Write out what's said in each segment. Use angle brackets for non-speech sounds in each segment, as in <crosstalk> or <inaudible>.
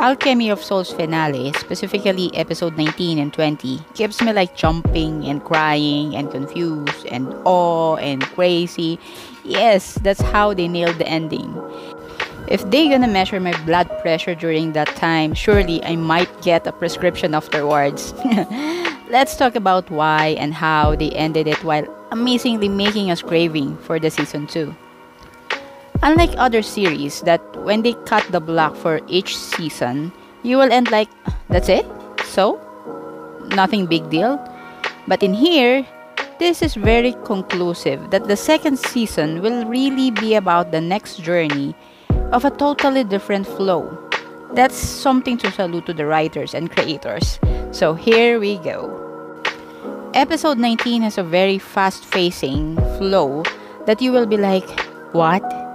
Alchemy of Souls finale, specifically episode 19 and 20, keeps me like jumping and crying and confused and awe and crazy. Yes, that's how they nailed the ending. If they gonna measure my blood pressure during that time, surely I might get a prescription afterwards. <laughs> Let's talk about why and how they ended it while amazingly making us craving for the season 2. Unlike other series that when they cut the block for each season, you will end like, that's it? So? Nothing big deal? But in here, this is very conclusive that the second season will really be about the next journey of a totally different flow. That's something to salute to the writers and creators. So here we go. Episode 19 has a very fast facing flow that you will be like, what?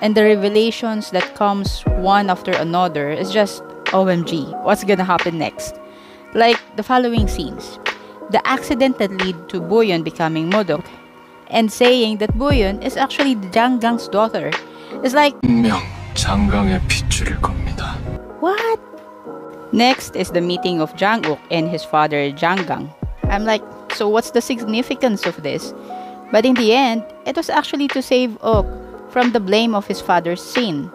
and the revelations that comes one after another is just OMG, what's gonna happen next? Like the following scenes. The accident that lead to Boyon becoming Modok and saying that Boyon is actually Jang Gang's daughter is like What? Next is the meeting of Jang Uk and his father Jang Gang. I'm like, so what's the significance of this? But in the end, it was actually to save Uk from the blame of his father's sin.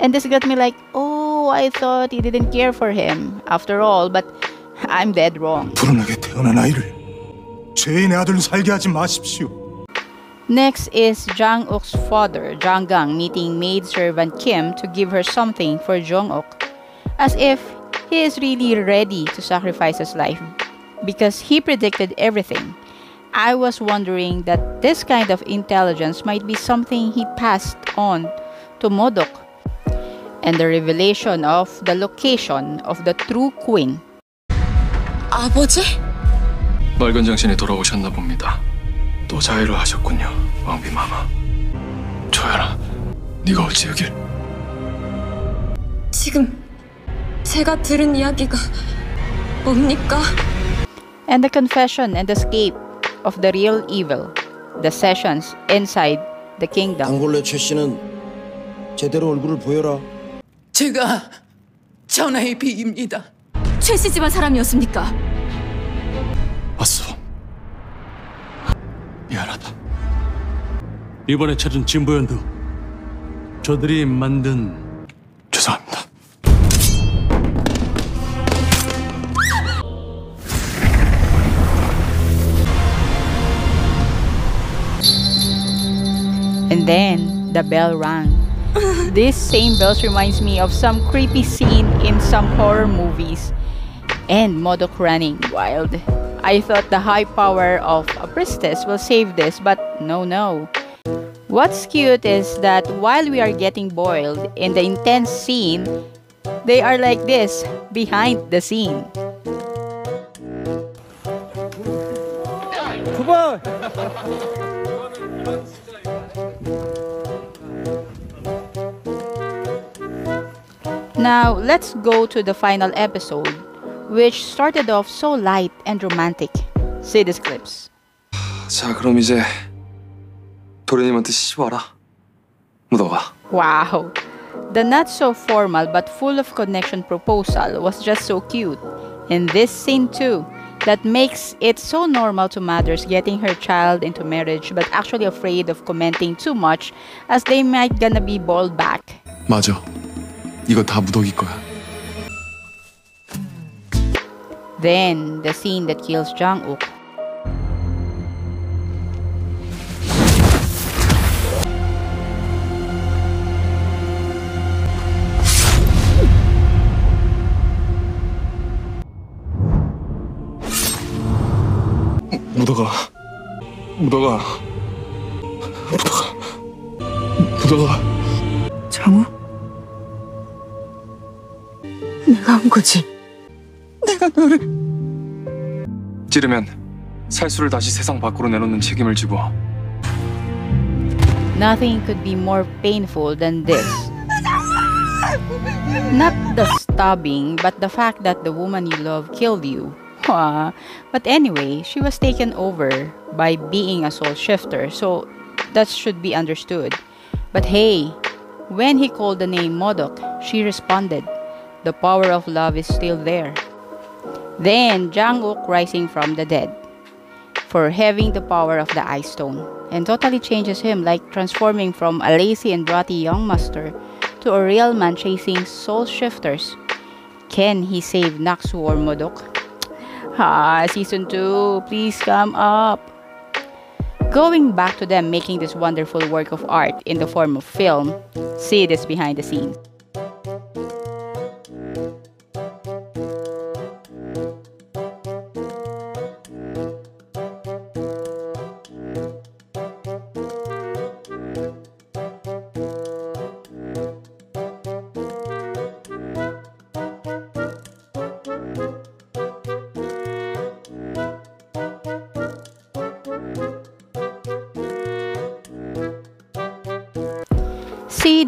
And this got me like, oh, I thought he didn't care for him after all, but <laughs> I'm dead wrong. Next is Jang Uk's father, Jang Gang, meeting maid servant Kim to give her something for Jang Uk, as if he is really ready to sacrifice his life because he predicted everything. I was wondering that this kind of intelligence might be something he passed on to Modok. And the revelation of the location of the true queen. 아버지? 맑은 장신이 돌아오셨나 봅니다. 또 자해를 하셨군요, 왕비 마마. 조연아, 네가 어찌 여길? 지금 제가 들은 이야기가 뭡니까? And the confession and escape of the real evil, the sessions inside the kingdom. 단골레 최 씨는 제대로 얼굴을 보여라. 제가 전하의 비입니다. 최씨 집안 사람이었습니까? 왔어. 미안하다. 이번에 찾은 진보연도 저들이 만든 And then the bell rang. <laughs> this same bells reminds me of some creepy scene in some horror movies. And Modok running wild. I thought the high power of a priestess will save this, but no, no. What's cute is that while we are getting boiled in the intense scene, they are like this behind the scene. Now, let's go to the final episode, which started off so light and romantic. See these clips. 자, 그럼 이제 도련님한테 시와라. 묻어가. Wow. The not so formal but full of connection proposal was just so cute. In this scene too, that makes it so normal to mothers getting her child into marriage but actually afraid of commenting too much as they might gonna be balled back. 맞아. 이거 다 무더기 거야. Then, the scene that kills Jang-uk. 묻어가. 묻어가. 묻어가. 묻어가. 장우? 내가 한 거지. 내가 너를 찌르면 살수를 다시 세상 밖으로 내놓는 책임을 지고 Nothing could be more painful than this. Not the stabbing, but the fact that the woman you love killed you. Wah. But anyway, she was taken over by being a soul shifter, so that should be understood. But hey, when he called the name Modok, she responded. the power of love is still there. Then Jang-uk rising from the dead for having the power of the ice stone and totally changes him like transforming from a lazy and bratty young master to a real man chasing soul shifters. Can he save Naksu or Modok? <tsk> Ah, season 2, please come up. Going back to them making this wonderful work of art in the form of film, see this behind the scenes.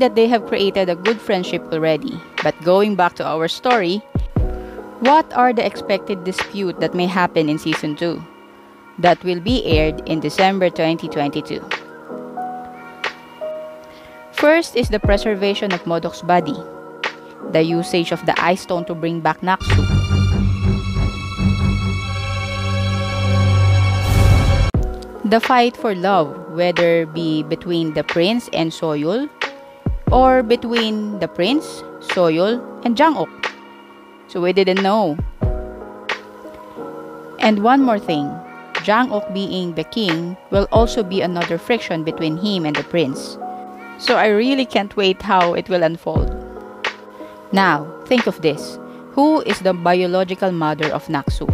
That they have created a good friendship already. But going back to our story, what are the expected dispute that may happen in season 2? That will be aired in December 2022. First is the preservation of Modok's body, the usage of the ice stone to bring back Naksu, the fight for love, whether be between the prince and Soyul or between the prince, Soyul, and Jang-uk. So we didn't know. And one more thing, Jang-uk being the king will also be another friction between him and the prince. So I really can't wait how it will unfold. Now, think of this. Who is the biological mother of Naksu?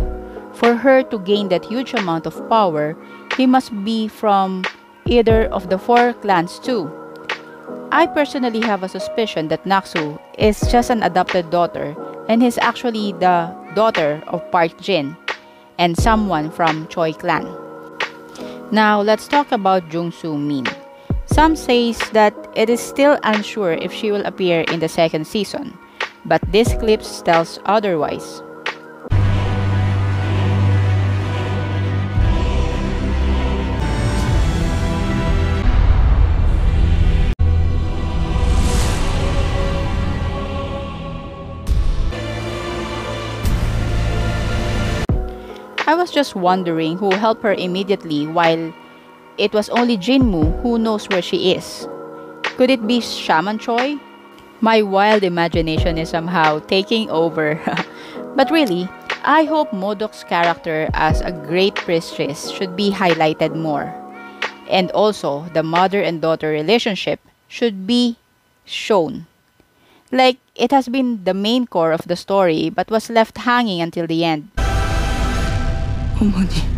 For her to gain that huge amount of power, he must be from either of the four clans too. I personally have a suspicion that Naksu is just an adopted daughter and is actually the daughter of Park Jin and someone from Choi clan. Now let's talk about Jung Soo Min. Some says that it is still unsure if she will appear in the second season, but this clip tells otherwise. I was just wondering who helped her immediately while it was only Jinmu who knows where she is. Could it be Shaman Choi? My wild imagination is somehow taking over. <laughs> but really, I hope Modok's character as a great priestess should be highlighted more. And also, the mother and daughter relationship should be shown. Like, it has been the main core of the story but was left hanging until the end. 어머니.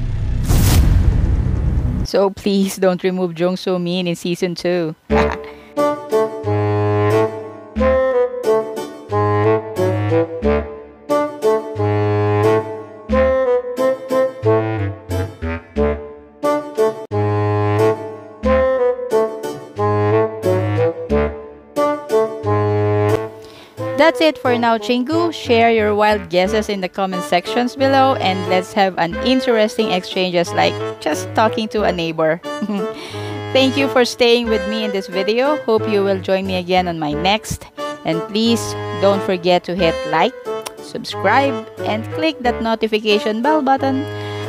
So please don't remove Jung So Min in season 2. <laughs> That's it for now, Chingu. Share your wild guesses in the comment sections below and let's have an interesting exchanges like just talking to a neighbor. <laughs> Thank you for staying with me in this video. Hope you will join me again on my next. And please don't forget to hit like, subscribe, and click that notification bell button.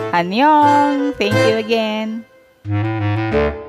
Annyeong! Thank you again.